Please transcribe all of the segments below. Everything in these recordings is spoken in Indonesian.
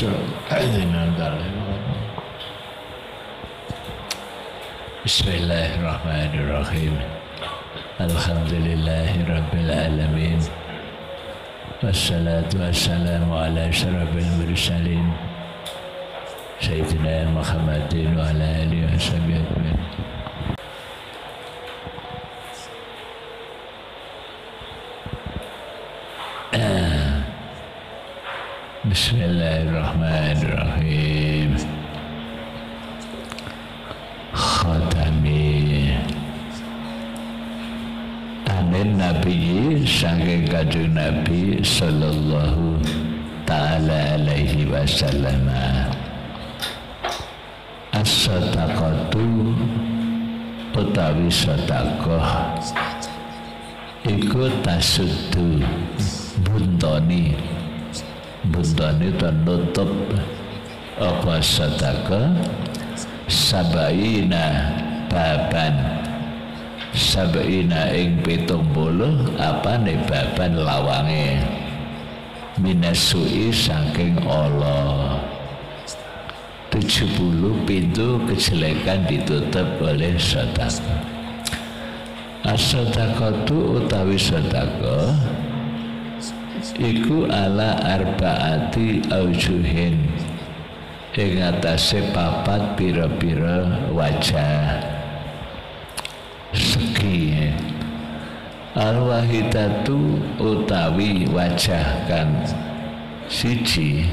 أذن بسم الله الرحمن الرحيم. الحمد لله رب العالمين. والصلاة والسلام على أشرف المرسلين. سيدنا محمد وعلى آله وصحبه أجمعين. Saking kajung Nabi Sallallahu Ta'ala alaihi wasallam. As-sadaqatu Utawi sadaqah Iku tasudu Buntoni. Buntani itu nutup apa sedekah? Sabaina baban sabaina ing pitung puluh apa baban lawange? Minasui saking Allah. 70 pintu kejelekan ditutup oleh sedekah. As-sadaqatu utawi sedekah iku ala arbaati aujuhin. Ing atase papat pira-pira wajah al wahidatu utawi wajah kan siji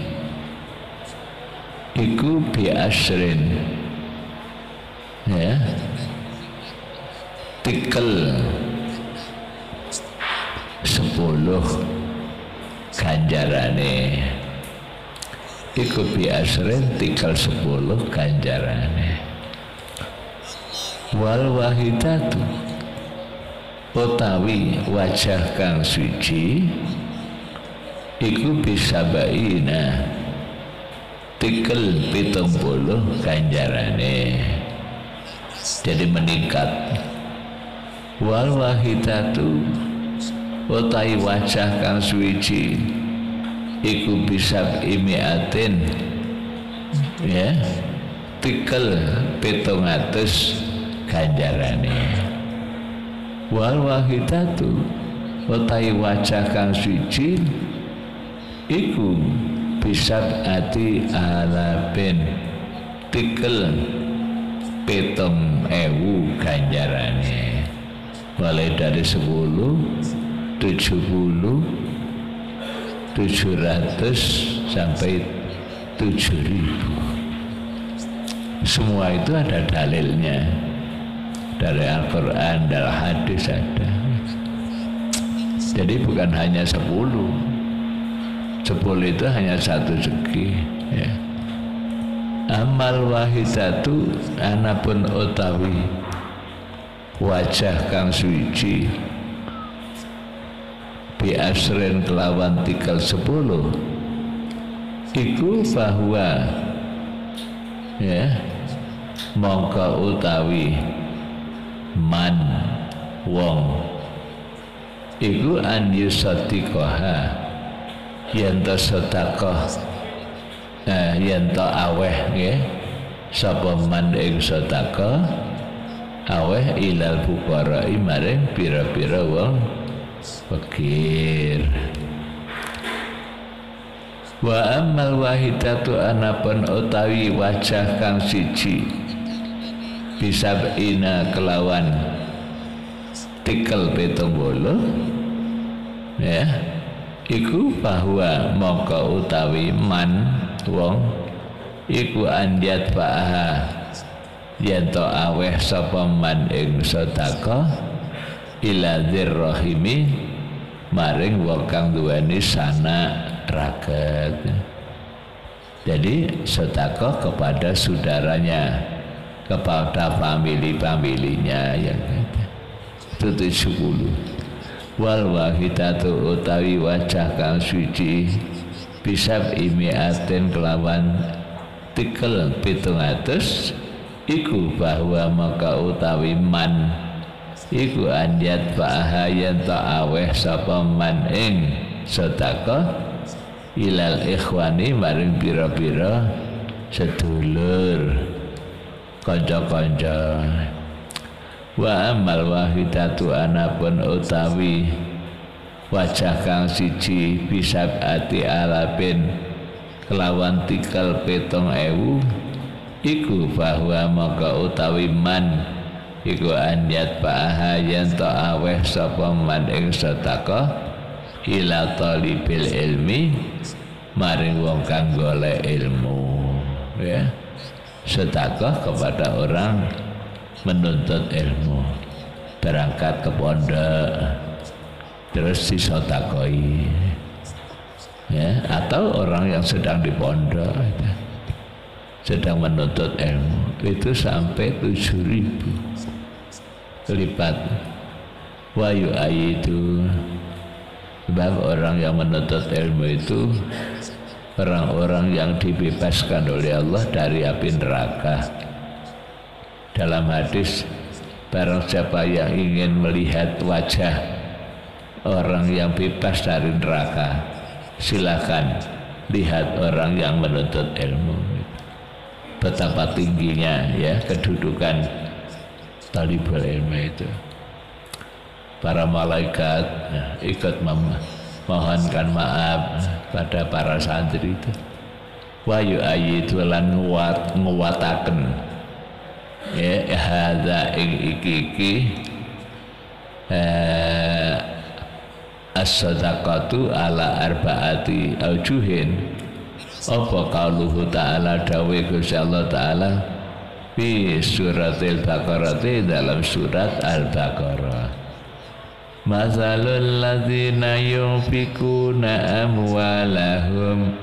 iku bi asrin. Ya. Tikel. Sepuluh ganjarane. Iku bi asrin tinggal sepuluh ganjarane. Wal wahidatu utawi wajah kang suci iku bisa baina tikel pitung puluh ganjarane. Jadi meningkat wal wahidatu utai wajah kang suci iku bisa imiatin ya tikel pitung atus ganjarane wal wahidatu utai wajah kang suci iku bisa ati alapin tikel pitung ewu ganjarane. Mulai dari sepuluh tujuh puluh tujuh ratus sampai tujuh ribu. Semua itu ada dalilnya dari Al-Quran dari hadis ada jadi bukan hanya sepuluh sepuluh itu hanya satu segi ya. amal wahidatu anapun utawi wajah kang suci bi asrin kelawan tikal sepuluh iku bahwa ya mongko utawi man wong. Iku an yusatikoha yen to sedekah. Eh yen to aweh nggih. Sapa man ing sedekah? Aweh ilal fuqara maring pira-pira wong fakir. Wa amal wahidatu anapun utawi wajah kang siji bisa ina kelawan. Tikel petong bolo ya. Iku bahwa mongko utawi man wong iku andiat fa'aha. Yen to aweh sapa man ing sedekah ila dzirrahimi maring wong kang duweni sanak raket jadi sedekah kepada saudaranya kepada famili-familinya yang itu tujuh puluh wal wahidatu utawi wajah kang suci bisab imiatin kelawan tikel pitung atus iku bahwa maka utawi man iku anjat fa'aha yen ta aweh sapa man ing sedekah ilal ikhwani maring pira-pira sedulur kanca-kanca. Wa amal wahidatu anapun utawi wajah kang siji bisa ati alapin kelawan tikal petong ewu iku bahwa maka utawi man iku anjat paha yen to aweh sapa man ing sedekah ila talibil ilmi maring wong kang golek ilmu ya sedekah kepada orang menuntut ilmu. Berangkat ke pondok terus disotakoi ya atau orang yang sedang di pondok sedang menuntut ilmu itu sampai tujuh ribu. Lipat. Wayu itu sebab orang yang menuntut ilmu itu orang-orang yang dibebaskan oleh Allah dari api neraka. Dalam hadis barang siapa yang ingin melihat wajah orang yang bebas dari neraka silakan lihat orang yang menuntut ilmu. Betapa tingginya ya kedudukan talibul ilmu itu. Para malaikat ya, ikut memohonkan maaf pada para santri itu. Wayu ayidu lan nguat nguataken ya hadza iki iki eh, as-sadaqatu ala arbaati aujuhin. Apa kauluhu ta'ala dawe Gusti Allah ta'ala fi suratil baqarah dalam surat al-baqarah Masalul ladzina yunfikuna amwalahum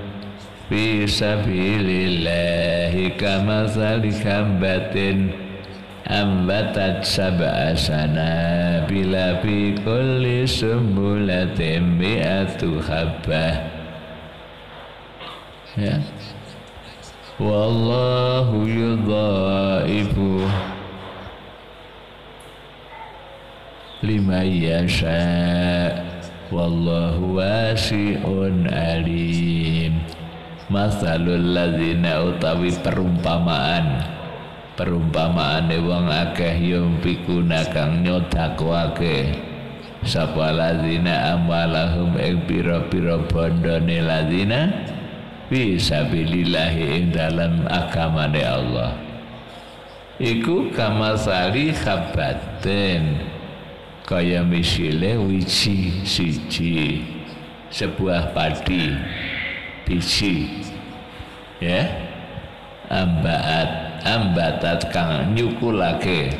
fi sabilillahi kamasali kambatin ambatat sab'a sanabila fi kulli sumbulatin mi'atu habbah. Ya. Wallahu yudhaifu lima yasha wallahu wasi'un alim. Masalul ladzina utawi perumpamaan. Perumpamaan wong akeh yumpikuna kang nyodakwake. Sapa ladzina amalahum ing pira-pira bondone ladzina fisabilillahi ing dalam agamane Allah. Iku kamasali khabatin kaya misile wiji siji sebuah padi biji ya. Ambaat ambatat kang nyukulake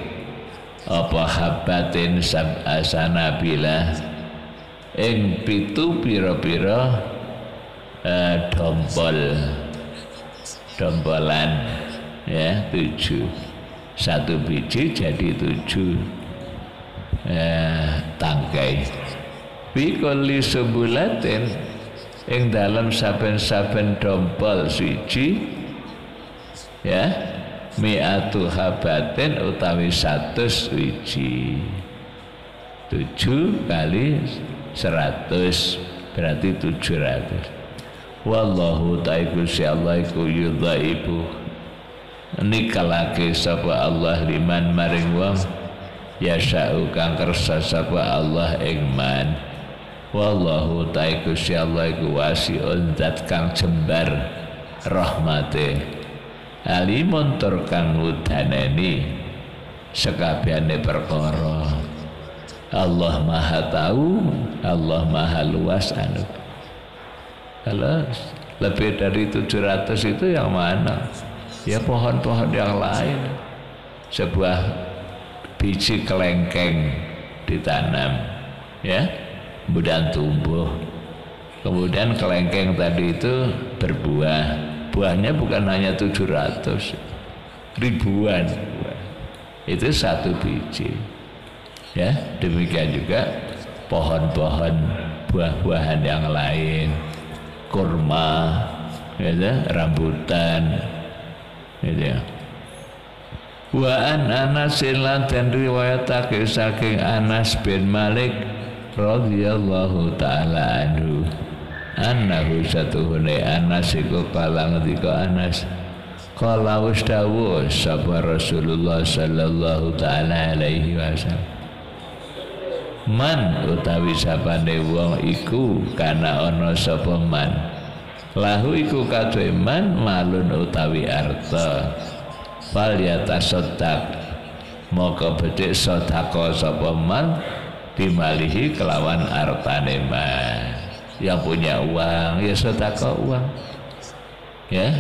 apa habatin sab asanabila ing pitu pira-pira uh, dompol dompolan ya tujuh. Satu biji jadi tujuh uh, tangkai. Bikoli sebulatin yang dalam saben-saben dompol suci ya mi'atu habatin utawi satu suci tujuh kali seratus berarti tujuh ratus. Wallahu ta'ala si Allah iku nikalake sapa Allah liman maring wong yasa'u kang kersa sapa Allah ing wallahu ta'ala si Allah iku wasi'un zat kang jembar rahmate alimun tur kang ngudaneni sekabehane perkara Allah Maha tahu Allah Maha luas anu kalau lebih dari 700 itu yang mana? Ya pohon-pohon yang lain. Sebuah biji kelengkeng ditanam, ya, kemudian tumbuh. Kemudian kelengkeng tadi itu berbuah. Buahnya bukan hanya 700, ribuan. Itu satu biji. Ya, demikian juga pohon-pohon buah-buahan yang lain kurma gitu, rambutan gitu ya wa an Anas lan dan riwayatake saking Anas bin Malik radhiyallahu taala anhu. Annahu satuhune anas iku kala ngendika anas kala wis dawuh sapa Rasulullah sallallahu taala alaihi wasallam. Man utawi sapane wong iku kana ana sapa man? Lahu iku kadhe man malun utawi arta fal yatasaddaq maka bedhek sedekah sapa man bimalihi kelawan artane man. Yang punya uang ya sedekah uang. Ya.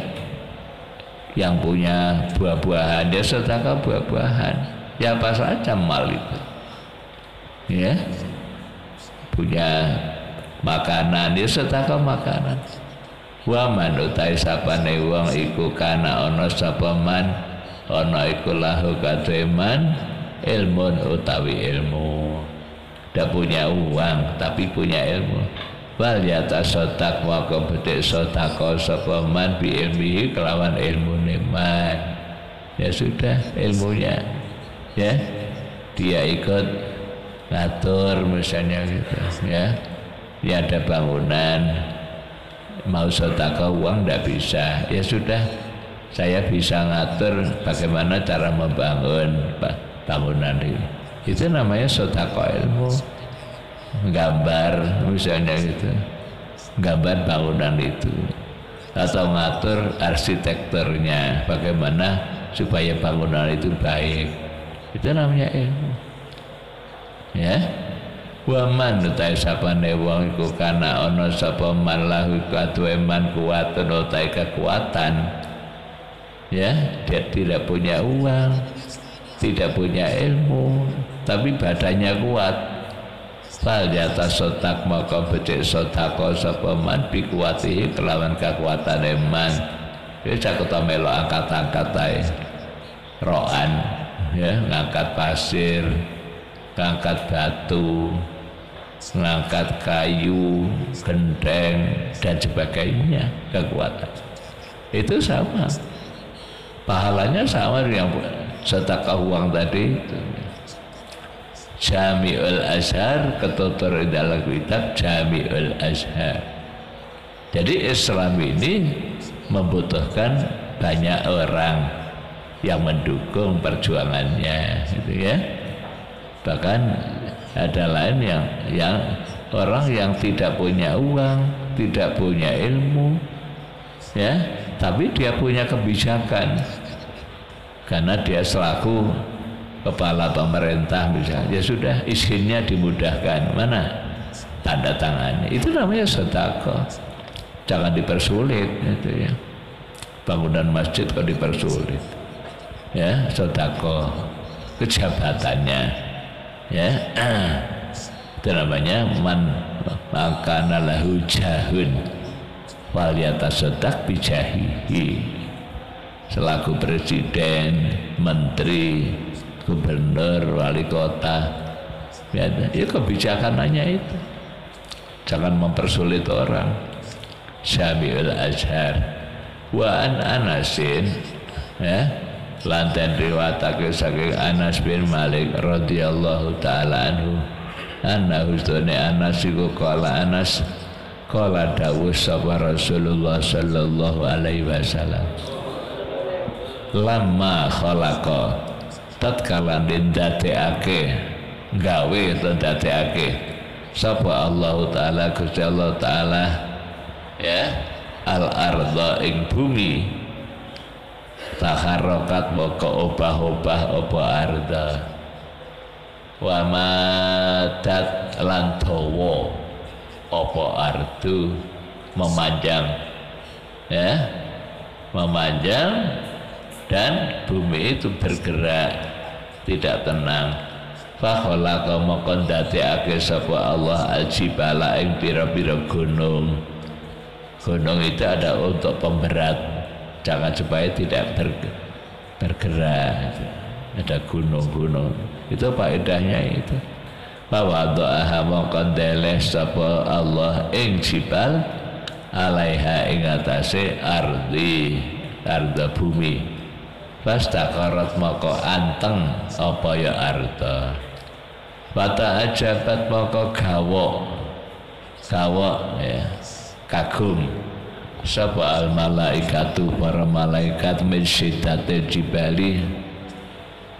Yang punya buah-buahan ya sedekah buah-buahan. Ya apa saja mal itu. Ya. Punya makanan ya sedekah makanan. Wa man utai sapane wong iku kana ana sapa man ana iku lahu kademan ilmun utawi ilmu. Tidak punya uang tapi punya ilmu. Wal yata sotak maka bedek sotako sapa man bi ilmihi kelawan ilmu man. Ya sudah ilmunya. Ya dia ikut ngatur misalnya gitu ya. Ya ada bangunan mau sotako uang tidak bisa. Ya sudah saya bisa ngatur bagaimana cara membangun bangunan ini. Itu namanya sotako ilmu. Gambar misalnya gitu. Gambar bangunan itu. Atau ngatur arsitekturnya bagaimana supaya bangunan itu baik. Itu namanya ilmu. Ya? Waman utai sapane wong iku kana ana sapa man lahu man kuwatun utai kekuatan ya dia tidak punya uang tidak punya ilmu tapi badannya kuat. Fal jata sotak maka becik sotako sapa man bi kuwatihi kelawan kekuatan man. Wis cakuta melo angkat-angkat roan ya ngangkat pasir ngangkat batu ngangkat kayu gendeng dan sebagainya kekuatan. Itu sama pahalanya sama dengan sedekah uang tadi itu. Jami'ul Azhar ketutur dalam kitab Jami'ul Azhar. Jadi Islam ini membutuhkan banyak orang yang mendukung perjuangannya gitu ya. Bahkan ada lain yang yang orang yang tidak punya uang tidak punya ilmu ya tapi dia punya kebijakan. Karena dia selaku kepala pemerintah misalnya. Ya sudah izinnya dimudahkan. Mana? Tanda tangannya. Itu namanya sedekah. Jangan dipersulit itu ya. Bangunan masjid kok dipersulit. Ya sedekah. Kejabatannya. Ya. Itu namanya man makana lahu jahun wal yatasaddaq bijahihi selaku presiden menteri gubernur, wali kota. Ya, ya kebijakannya itu. Jangan mempersulit orang. Syami'ul Azhar wa an Anasin ya lanten riwatake saking Anas bin Malik radhiyallahu taala anhu anna hustune Anas iku kala Anas kala dawuh sapa Rasulullah sallallahu alaihi wasallam. Lama khalaqa tatkala ndadekake gawe ndadekake sapa Allah taala Gusti Allah taala ya al arda ing bumi. Taharrokat moko obah-obah apa arda wa madat lan dawa apa ardu memanjang ya. Memanjang dan bumi itu bergerak. Tidak tenang. Fakhalaqa maqon dadekake sapa Allah aljibala ing pira-pira gunung. Gunung itu ada untuk pemberat. Jangan supaya tidak bergerak. Ada gunung-gunung. Itu faedahnya itu deleh sapa Allah ing jibal alaiha ing atase ardi arda bumi. Fastaqarat maka anteng apa ya arda? Bata ajabat maka gawa gawa ya kagum. Sapa al malaikatu para malaikat min syiddatil jibali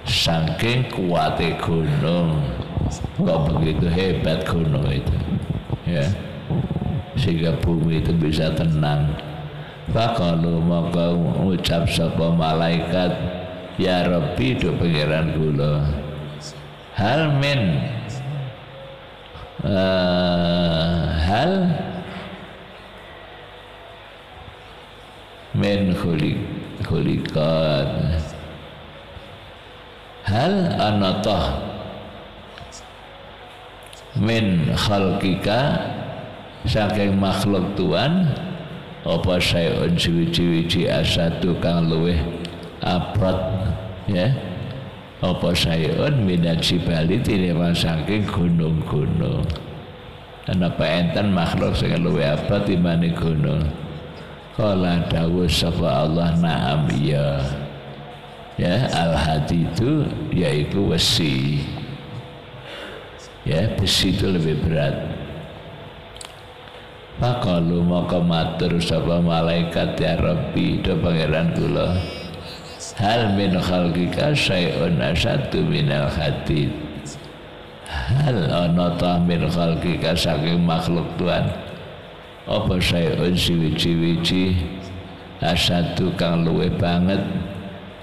saking kuate gunung kok begitu hebat gunung itu? Ya. Sehingga bumi itu bisa tenang. Fakalu maka ucap sapa malaikat Ya Rabbi do pangeran kula. Hal min uh, Hal min khulik khulikat hal anatah min khalqika saking makhluk Tuhan apa sayun ciwi-ciwi asatu kang luweh aprot ya? Apa sayun minat jibali tinimbang saking gunung-gunung. Apa enten makhluk sing luweh aprot timbang gunung? Kala dawuh sapa Allah na'am ya Ya al hadi itu yaitu besi Ya besi itu lebih berat. Pakalu maka matur sapa malaikat ya Rabbi do pangeran kula. Hal min khalqika syai'un asatu minal hadid. Hal ana ta min khalqika saking makhluk Tuhan? Apa sayun siwici-wici asatu kang luwe banget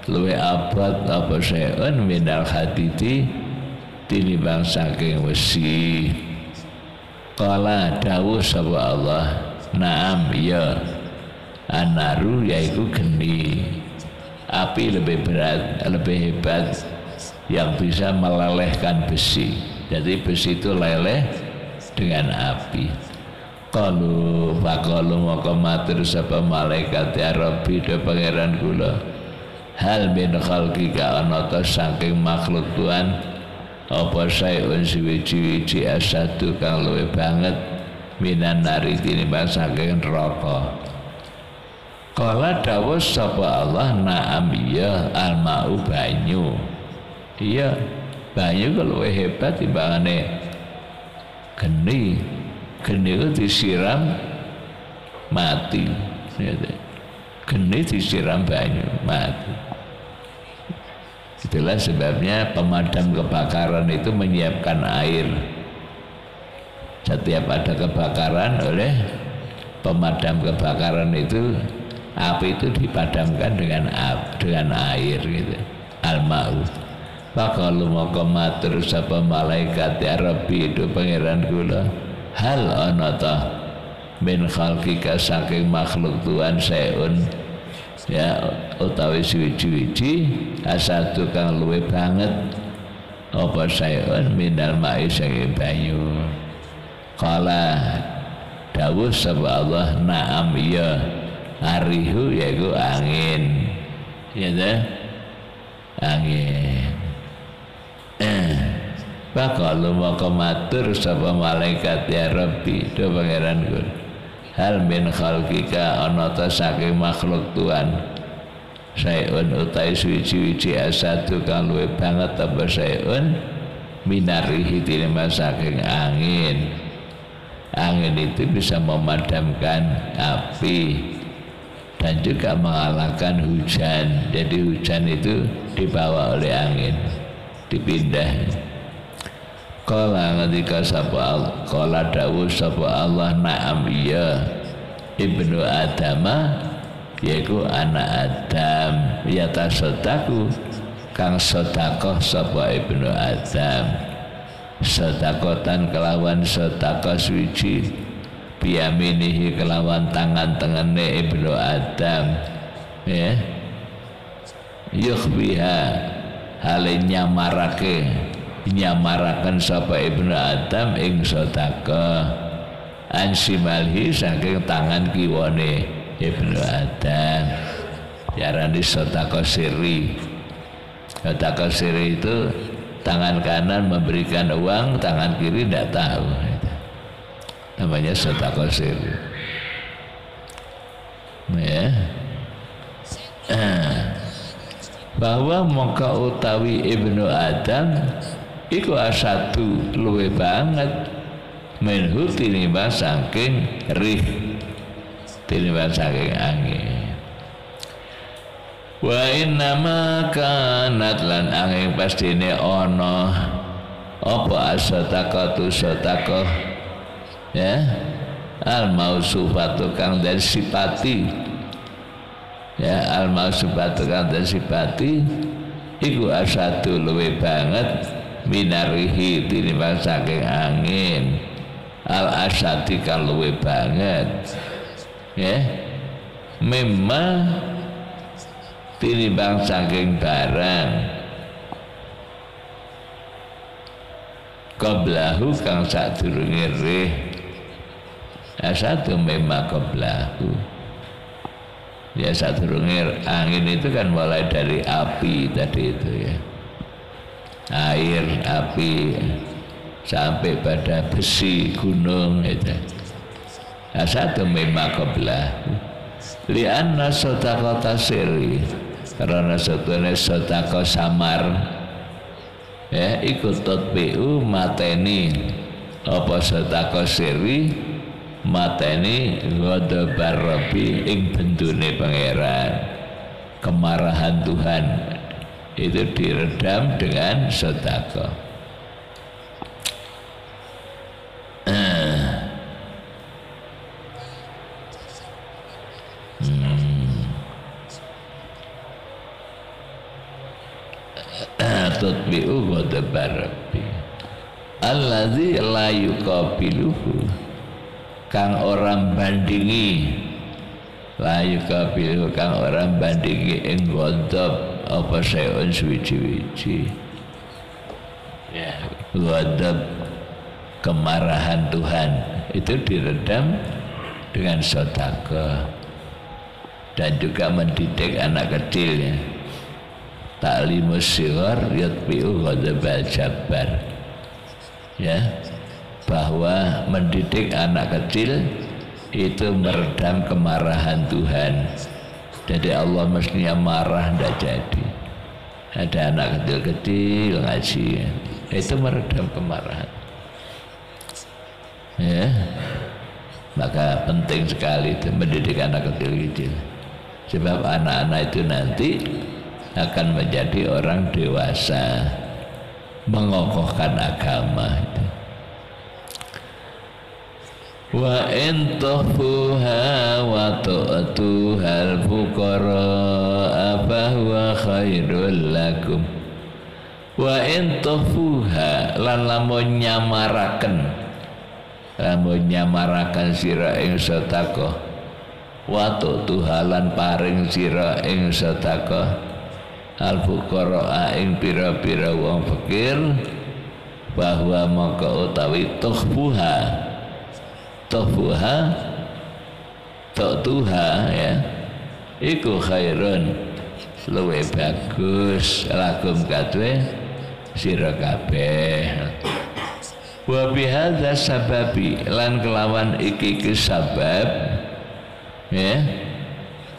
luwe abad apa sayun minal haditi tinimbang saking wesi. Kala dawuh sapa Allah naam ya anaru yaiku geni. Api lebih berat lebih hebat yang bisa melelehkan besi. Jadi besi itu leleh dengan api. Kalu fakalu maka matur sapa malaikat ya Rabbi do pangeran kula hal min khalqika ana saking makhluk Tuhan apa sayun siwiji-wiji asatu kang luwe banget? Minan nari tinimbang saking neraka. Kala dawuh sapa Allah na'am iya almau banyu. Iya banyu kalau hebat timbangane. Geni geni itu disiram mati. Geni disiram banyu mati itulah sebabnya pemadam kebakaran itu menyiapkan air. Setiap ada kebakaran oleh pemadam kebakaran itu api itu dipadamkan dengan dengan air gitu. Al-ma'u maka lu mau matur sapa malaikat ya Rabbi itu pangeran kula hal ana min khalqika saking makhluk Tuhan seun ya utawi suwi-suwi asatu kang luwe banget. Apa sayun minal ma'i saking banyu. Kala dawuh sapa Allah na'am ya arihu yaiku angin. Ya dah angin. Eh Fakalu maka matur sapa malaikat ya Rabbi do pangeranku hal min khalqika ana ta saking makhluk Tuhan. Sayun utai suci-suci asatu kang luwe banget apa sayun minarihi tinima saking angin. Angin itu bisa memadamkan api dan juga mengalahkan hujan. Jadi hujan itu dibawa oleh angin dipindah Kala ketika sapa Allah Kala dawu sapa Allah Naam iya. Ibnu Adama Yaitu anak Adam. Ya tasodaku Kang sodakoh sapa Ibnu Adam. Sodakotan kelawan sodakoh suci Biaminihi kelawan tangan tengene Ibnu Adam. Ya. Yukhbiha Halin nyamarake nyamarakan sapa ibnu Adam ing sedekah. Ansimalhi saking tangan kiwane ibnu Adam. Diarani sedekah siri sedekah siri itu tangan kanan memberikan uang tangan kiri tidak tahu. Namanya sedekah siri ya. Bahwa muka utawi ibnu Adam iku asatu luwe banget. Menhu tinimbang saking rih tinimbang saking angin. Wa inna ma kanat lan angin pastine ana. Apa asataqatu sataqah ya al mausufatu kang dan sipati. Ya al mausufatu kang dan sipati. Iku asatu luwe banget minarihi tinimbang saking angin. Al asati kang luwe banget. Ya. Memang tinimbang saking barang. Qablahu kang sadurunge rih. Satu memang qablahu ya sadurunge angin itu kan mulai dari api tadi itu ya air api sampai pada besi gunung itu. Satu memang qablahu lianna sodako tasiri. Karena satunya sodako samar. Ya ikut tatbi'u mateni. Apa sodako siri? Mateni ghadabar rabbi ing bendune pangeran. Kemarahan Tuhan itu diredam dengan sodako tutbi'u ghadabar rabbi alladzi la yuqabiluhu. Kang orang bandingi. La yuqabiluhu kang orang bandingi ing ghadab apa sayun suwi-wiji ya. Ghadab kemarahan Tuhan. Itu diredam dengan sodaka dan juga mendidik anak kecil ya. Taklimus sigar yatbi'u ghadabal jabbar. Ya. Bahwa mendidik anak kecil itu meredam kemarahan Tuhan jadi Allah mestinya marah tidak jadi. Ada anak kecil-kecil ngaji. Itu meredam kemarahan. Ya. Maka penting sekali itu mendidik anak kecil-kecil. Sebab anak-anak itu nanti akan menjadi orang dewasa mengokohkan agama itu. Wa in tuhfuha wa tu'tuhal fuqara huwa khairul lakum. Wa in tuhfuha lan lamun nyamaraken lamun nyamaraken sira ing sedekah. Wa tu'tuhalan paring sira ing sedekah. Al fuqara ing pira-pira wong fakir bahwa maka utawi tukhfuha tukhfuha tuha ya. Iku khairun. Luwe bagus lakum kadwe sira kabeh. Wa bihadza sababi lan kelawan iki iki sabab ya.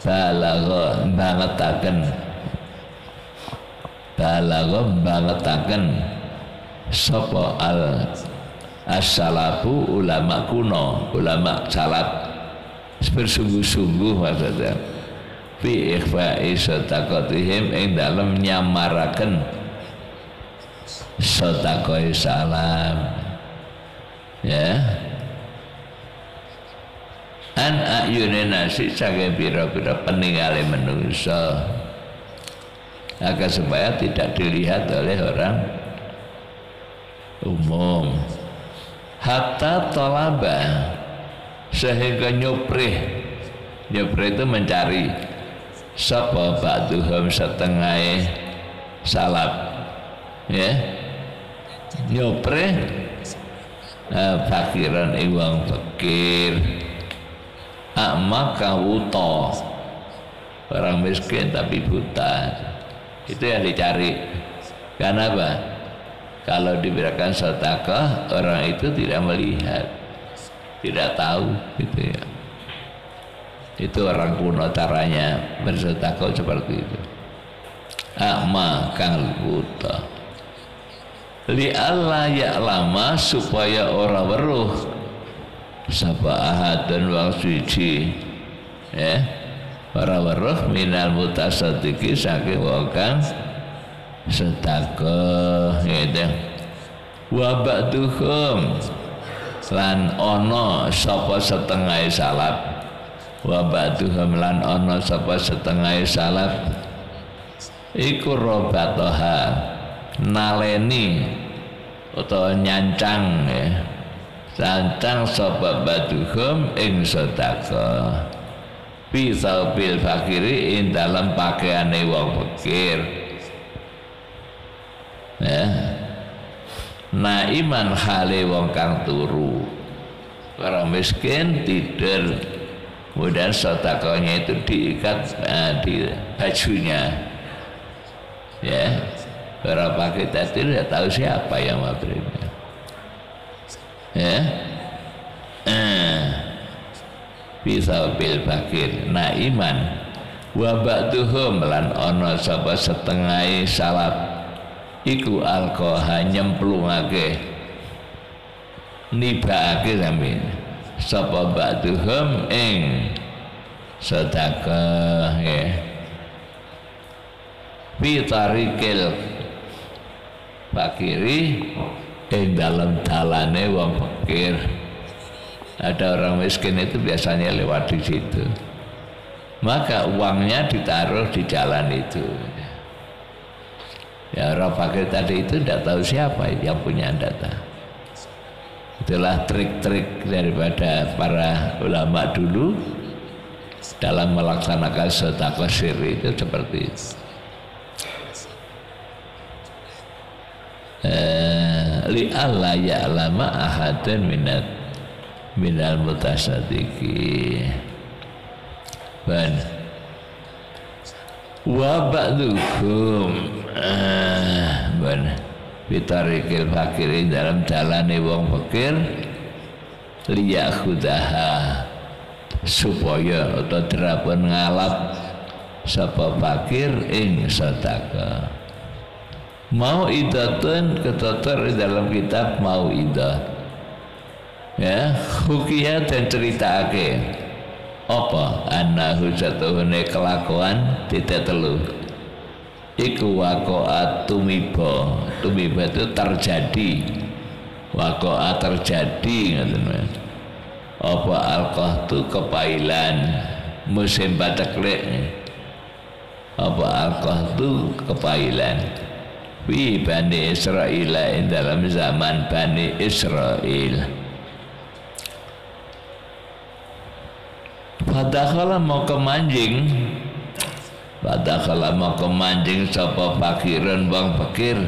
Balagha bangetaken balagha bangetaken sapa al as-salafu ulama kuno ulama salaf. Bersungguh-sungguh maksudnya fi ikhfa'i sadaqatihim ing dalam nyamaraken sedekah salam. Ya. An ayunin nasi saking pira-pira peningale manusa agar supaya tidak dilihat oleh orang umum hatta tolaba sehingga nyuprih nyuprih itu mencari. Sapa ba'duhum setengah salap ya. Nyuprih uh, fakiran iwang fakir. Akma kawuto orang miskin tapi buta. Itu yang dicari. Karena apa kalau diberikan sedekah orang itu tidak melihat tidak tahu gitu ya. Itu orang kuno caranya bersedekah seperti itu. Akma kang buta. Li Allah ya lama supaya orang weruh. Sapa ahad dan wang suci ya. Para weruh minal mutasaddiqi saking wong kang sedekah gitu wa ba'duhum lan ana sapa setengah salaf wa ba'duhum lan ana sapa setengah salaf iku robatoha. Naleni utawa nyancang ya. Sancang sapa baduhum ing sedekah fi bil fakiri ing dalam pakaiane wong fakir ya. Nah hale wong kang turu. Orang miskin tidur. Kemudian sedekahnya itu diikat uh, di bajunya. Ya. Berapa kita tidak tahu siapa yang memberinya ya. Eh. Bisa bil fakir iman wa ba'duhum lan ana sapa setengah salaf iku alkoha nyemplungake nibaake sampe sapa ba'duhum ing sedekah ya fi tarikil fakiri ing dalam dalane wong fakir. Ada orang miskin itu biasanya lewat di situ. Maka uangnya ditaruh di jalan itu ya orang fakir tadi itu tidak tahu siapa yang punya data. Itulah trik-trik daripada para ulama dulu dalam melaksanakan sedekah siri itu seperti itu. Eh, li alla ya'lama ahadan minat minal mutasaddiqi ban wa ba'dukum ah, ban bitarikil fakirin dalam jalane wong fakir liyakhudaha supaya atau derapan ngalap sapa fakir ing sedekah. Mau idatun keteter dalam kitab mau idah ya hukia dan cerita ake apa? Annahu satuhune kelakuan tidak telu iku wakoat tumiba. Tumiba itu terjadi. Wakoat terjadi ngoten apa alqahtu kepailan? Musim batak apa alqahtu kepailan? Fi Bani Israel dalam zaman Bani Israel Padahal mau kemanjing Padahal mau kemanjing Sapa fakiran bang fakir?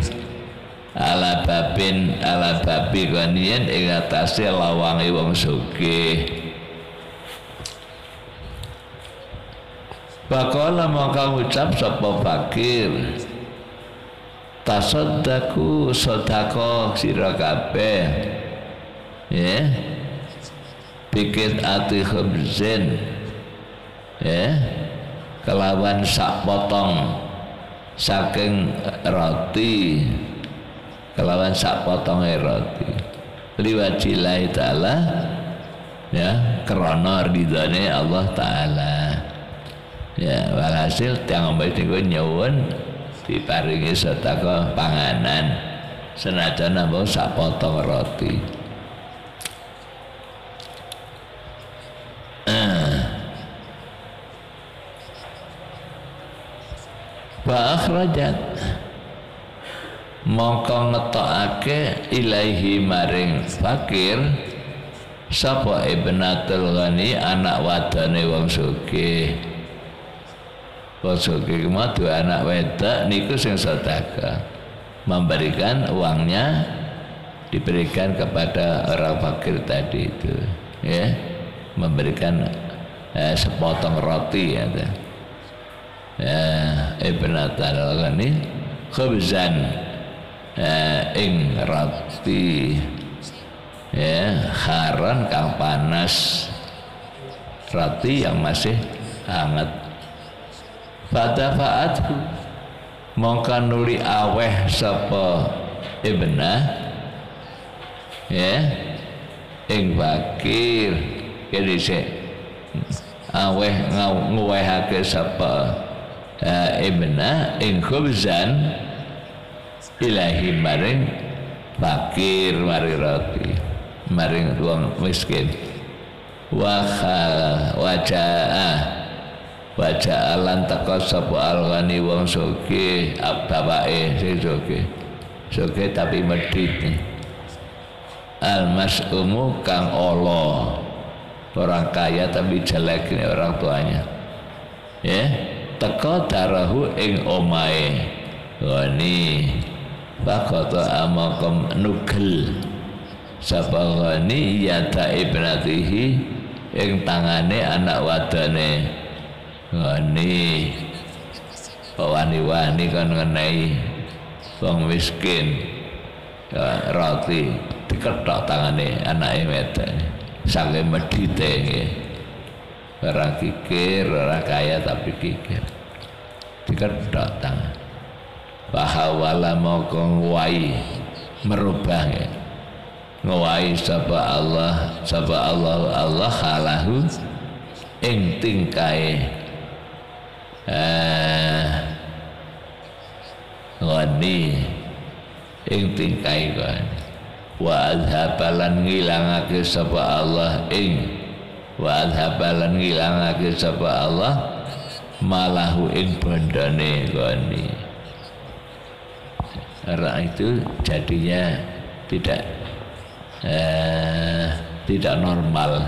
Ala babin ala babi kanian ing atase lawange wong sugih. Bakola maka ucap sapa fakir? Tasaddaku sodako sira kabeh. Ya. Bikin ati khubzin. Ya kelawan sak potong saking roti. Kelawan sak potong roti. Liwajillahi ta'ala ya kerana ridhane Allah ta'ala. Ya walhasil tiang baik niku nyuwun diparingi sedekah panganan. Senajan namung sak potong roti akhrajat. Mongko ngetokake ilaihi maring fakir sapa ibnatul ghani anak wadane wong sugih. Rasul Hikmah dua anak wedok niku sing sedekah. Memberikan uangnya diberikan kepada orang fakir tadi itu ya. Memberikan eh, sepotong roti ya ya ibn ini khubzan eh, ing roti ya haran kang panas roti yang masih hangat. Pada faatku mongka nuli aweh sapa ibnah ya ing jadi se aweh nguwehake sapa ibna ing khubzan ilahi maring fakir mari roti maring wong miskin. Wa wajah wajah alan teko sapa alghani wong soge bapake sing soge soge tapi medit al mas'umu kang Allah orang kaya tapi jelek ini orang tuanya. Ya teko darahu ing omae gani fakoto amakom nugel. Sapa gani yata ibnatihi ing tangane anak wadane. Gani wani-wani kan ngenai wong miskin. Ya, roti diketok tangane anake wedok. Saking medite nggih orang kikir orang kaya tapi kikir. Diketok tangan bahawala moko nguwai merubah ya. Nguwai sapa Allah sapa Allah Allah halahu ing tingkai. Eh ngoni ing tingkai ngoni wa adhabalan ngilangake sapa Allah ing wa adhabalan ngilangake sapa Allah malahu ing bandane goni. Karena itu jadinya tidak eh, tidak normal.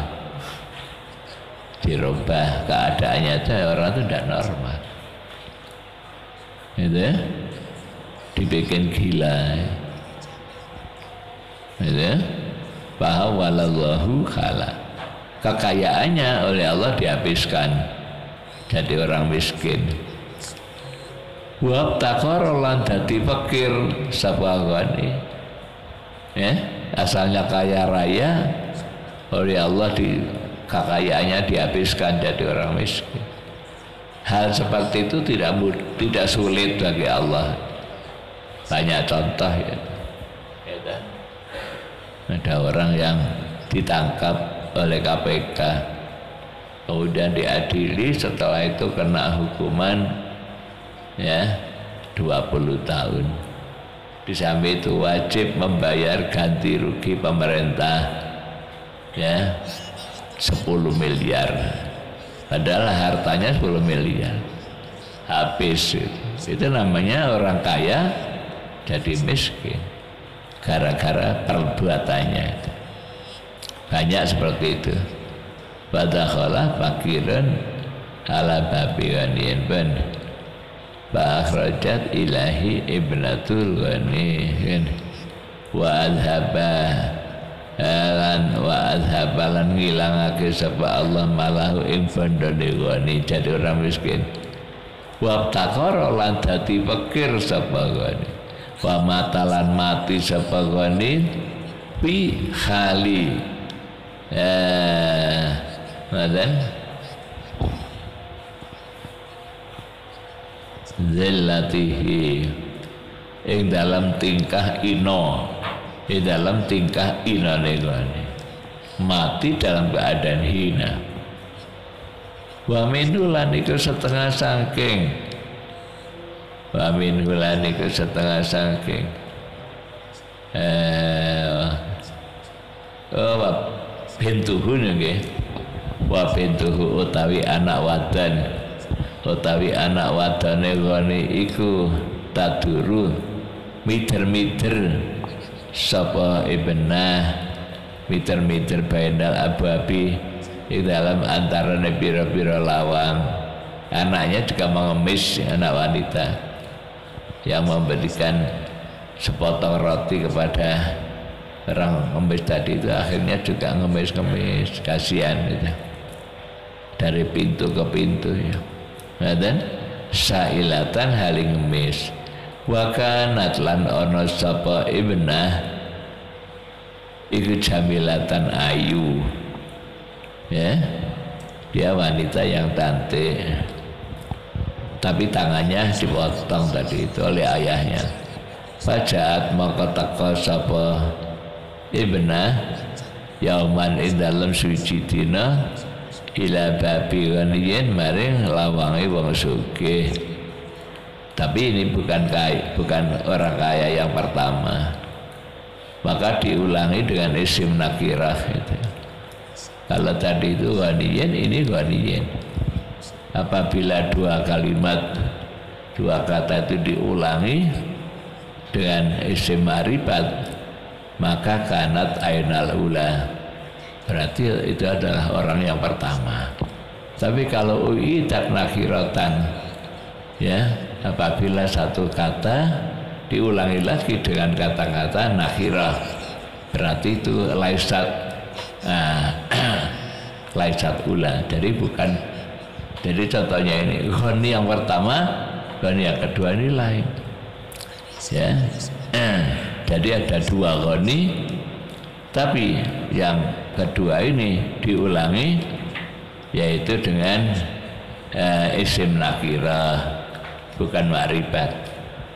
Dirubah keadaannya itu orang itu tidak normal. Itu ya? Dibikin gila. Gitu ya? Walallahu khala kekayaannya oleh Allah dihabiskan. Jadi orang miskin. Wa lan dadi fakir sapa ya asalnya kaya raya oleh Allah di kekayaannya dihabiskan jadi orang miskin. Hal seperti itu tidak tidak sulit bagi Allah. Banyak contoh ya. Ada orang yang ditangkap oleh KPK kemudian diadili setelah itu kena hukuman ya 20 tahun. Di samping itu wajib membayar ganti rugi pemerintah ya 10 miliar. Padahal hartanya 10 miliar. Habis itu, itu namanya orang kaya jadi miskin. Gara-gara perbuatannya banyak seperti itu. Badakhala fakiran ala babi ghaniyan ban Ba'akhrajat ilahi ibnatul ghani Wa adhaba lan wa adhaba lan ngilangake sapa Allah malahu ing bandane ghani jadi orang miskin. Wa takara lan dadi fakir sapa ghani wa matalan mati sapa ghanin fi khali eh madan zillatihi. Ing dalam tingkah ino. Di dalam tingkah ino negani mati dalam keadaan hina. Wa minulan itu setengah sangking wa min ke setengah saking. Eh oh bintuhu nggih. Wa bintuhu utawi anak wadan. Utawi anak wadane gone iku taduru miter-miter sapa ibnah miter-miter bainal ababi di dalam antara biro-biro lawang. Anaknya juga mengemis anak wanita yang memberikan sepotong roti kepada orang ngemis tadi itu akhirnya juga ngemis-ngemis kasihan gitu. dari pintu ke pintu ya. Dan sailatan haling ngemis. Wakanat lan ono sapa ibnah? Iku jamilatan ayu. Ya? Dia wanita yang cantik. Tapi tangannya dipotong tadi itu oleh ayahnya. Fajaat maka teko sapa ibnah yauman ing dalam suci dina ila babi ghaniyin maring lawangi wong sugih. Tapi ini bukan kaya, bukan orang kaya yang pertama. Maka diulangi dengan isim nakirah gitu. kalau tadi itu ghaniyin ini ghaniyin. Apabila dua kalimat dua kata itu diulangi dengan isim maribat maka kanat ainal ula. Berarti itu adalah orang yang pertama. Tapi kalau ui tak nakhiratan ya apabila satu kata diulangi lagi dengan kata-kata nakhirah berarti itu laisat nah, laisat ula. Jadi bukan jadi contohnya ini goni yang pertama goni yang kedua ini lain. Ya jadi ada dua goni tapi yang kedua ini diulangi yaitu dengan uh, isim nakirah bukan maribat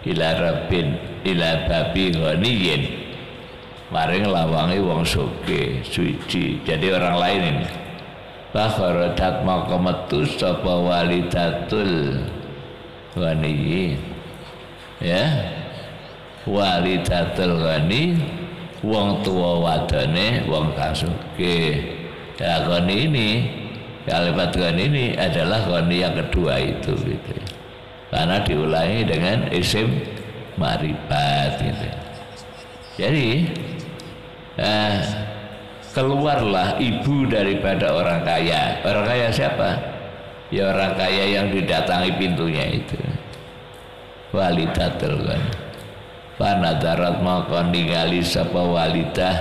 ila rabbin ila babi ghaniyin. Maring lawangi wong suke suci jadi orang lain ini. Fakharadat maka metu sapa walidatul ghaniyin. Ya walidatul ghani wong tua wadane wong kasuke ya ghani ini kalimat ghani ini adalah ghani yang kedua itu gitu. Karena diulangi dengan isim maribat gitu. Jadi eh, keluarlah ibu daripada orang kaya. Orang kaya siapa? Ya orang kaya yang didatangi pintunya itu. Walidatul ghani Panadarat maka ningali sapa walidah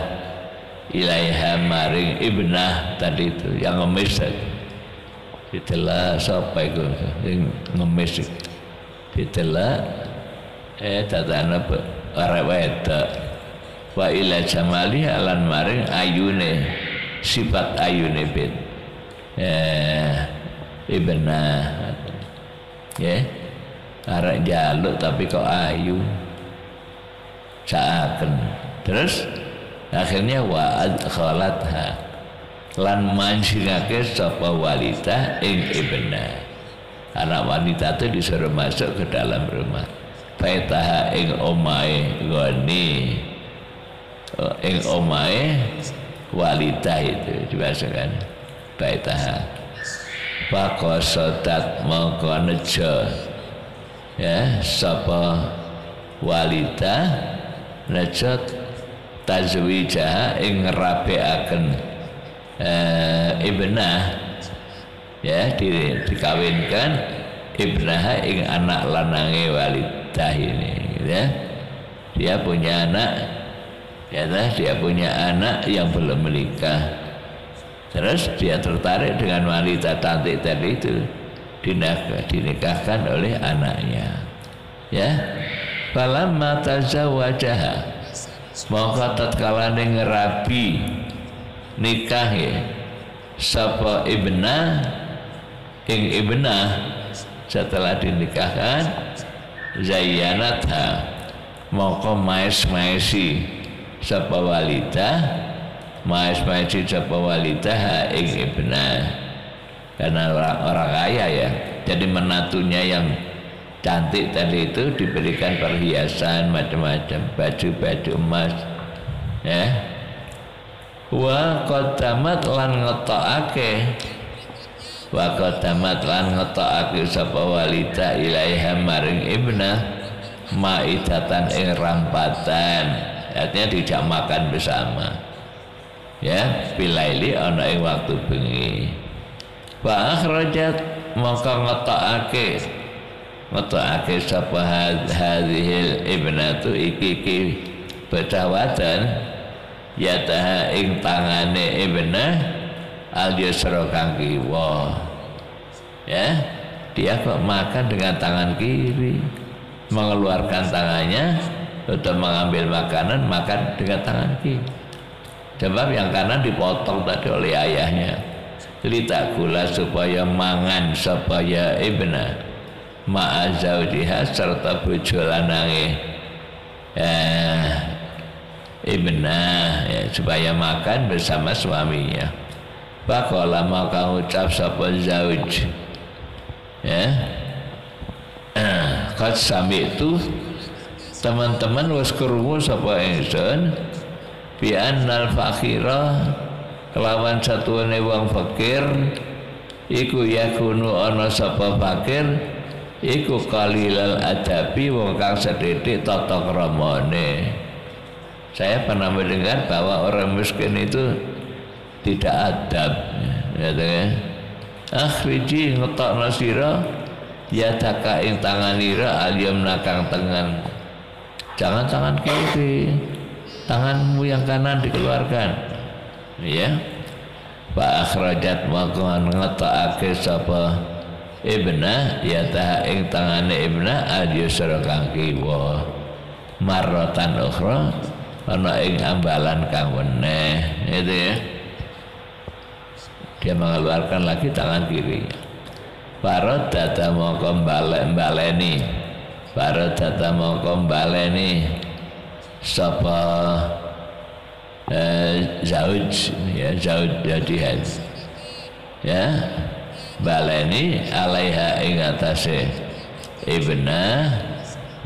ilaiha maring ibnah tadi itu yang ngemis tadi ditela sapa iku? Yang ngemis ditela eh tatana arek wedok. Wa ila jamali alan maring ayune sifat ayune bin eh ibnah. Ya arek jaluk tapi kok ayu saaken terus akhirnya wa adkhalatha. Lan mancingake sapa walita ing ibna. Anak wanita itu disuruh masuk ke dalam rumah. Faitaha ing omae goni. Ing omae walita itu dibahasakan faitaha Pakosodat mongko nejo. Ya sapa walita najat tazwijah ing ngerabeaken eh, ibnah ya di, dikawinkan ibnah ing anak lanange walidah ini ya. Dia punya anak ya dia punya anak yang belum menikah. Terus dia tertarik dengan wanita cantik tadi itu dinikahkan oleh anaknya ya falamma tazawajaha maka tatkala ngerabi nikah ya sapa ibna. Ing ibna setelah dinikahkan zayyanatha maka maes-maesi sapa walita maes-maesi sapa walita ing ibna. Karena orang, orang kaya ya. Jadi menatunya yang cantik tadi itu diberikan perhiasan macam-macam baju-baju emas ya. Wa qaddamat lan ngetokake. Wa qaddamat lan ngetokake sapa walita ilaiha maring ibna maidatan ing rampatan. Artinya tidak makan bersama ya. Bilaili ana ing waktu bengi. Wa akhrajat maka ngetokake ngetokake sapa hadhil ibnatu iki iki bocah wadon yataha ing tangane ibnah al yusra kang kiwa. Ya dia kok makan dengan tangan kiri mengeluarkan tangannya untuk mengambil makanan makan dengan tangan kiri. Sebab yang kanan dipotong tadi oleh ayahnya. Lita gula supaya mangan supaya ibnah ma'azaudiha serta bojo lanange eh, ibnah ya, supaya makan bersama suaminya. Pakola maka ucap sapa zauj ya. Kat sami itu teman-teman was kerungu sapa ingsun bi annal fakira kelawan satuane wong fakir iku yakunu ana sapa fakir iku kalilal adabi wong kang sedidik tata kramane. Saya pernah mendengar bahwa orang miskin itu tidak adab ya kan akhriji ngetok nasira ya taka ing tangan ira aliyam nakang tangan jangan tangan kiri tanganmu yang kanan dikeluarkan. Ya Pak akhrajat makanan ngetokake sapa ibna ya ta ing tangane ibna adyusra kang kiwa. Marratan ukhra ana ing ambalan kang weneh itu ya. Dia mengeluarkan lagi tangan kiri. Parot data mau kembali baleni Parot data mau kembali Sapa eh, Zauj ya Zauj jadihan ya baleni alaiha ing atase ibna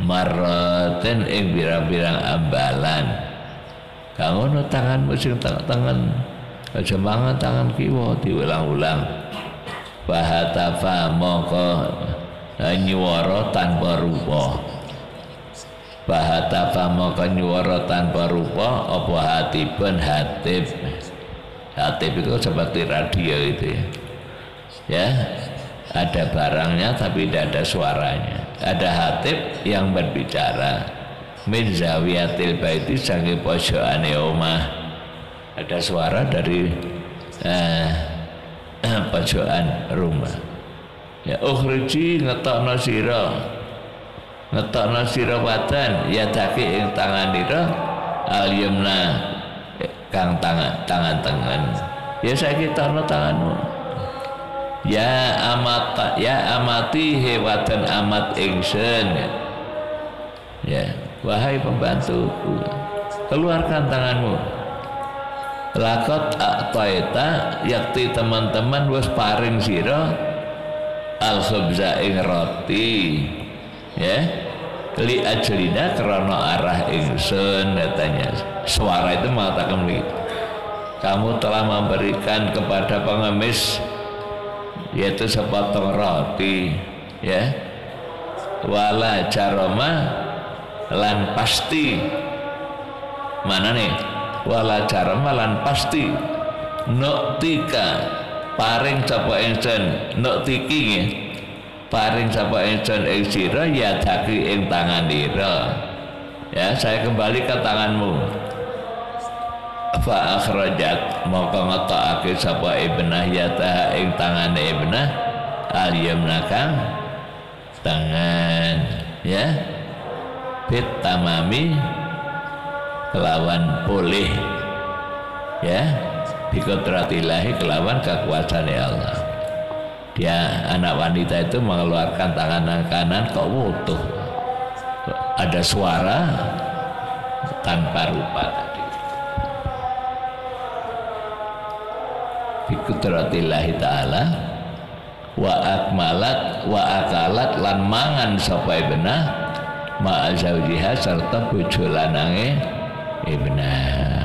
marraten ing birang-birang ambalan. Kamu tanganmu sing tangan aja mangan tangan kiwa diulang-ulang. Bahatafa moko nyuwara tanpa rupa. Bahatafa moko nyuwara tanpa rupa apa hatibun hatib? Hatib itu seperti radio itu ya ya ada barangnya tapi tidak ada suaranya. Ada hatib yang berbicara min zawiyatil baiti sangi pojokane omah. Ada suara dari eh, pojokan rumah. Ya ukhriji ngetok nasira ngetok nasira watan ya taki ing tangan ira al yumna kang tangan tangan tangan ya saya kita tanganmu ya amata ya amati hewatan amat ingsun. Ya wahai pembantuku keluarkan tanganmu. Lakot aktaita yakti teman-teman wis paring sira al khubza ing roti. Ya li ajlina karena arah ingsun katanya. Suara itu mengatakan begitu kamu telah memberikan kepada pengemis yaitu sepotong roti ya. Wala jaroma lan pasti. Mana nih? Wala jarmalan pasti. Nuktika paring sapa ingsun nuktiki nggih. Paring sapa ingsun ing sira ya daki ing tangan ira ya saya kembali ke tanganmu fa akhrajat maka ngetokake sapa ibnah ya ta ing tangane ibnah. Aliyamna kang tangan ya. Bit tamami kelawan boleh ya. Bikodratillahi kelawan kekuasaan Allah. Dia anak wanita itu mengeluarkan tangan kanan kok utuh ada suara tanpa rupa tadi bikodratillahi ta'ala wa akmalat wa akalat lan mangan sapa ibnah ma serta bojo lanange ibna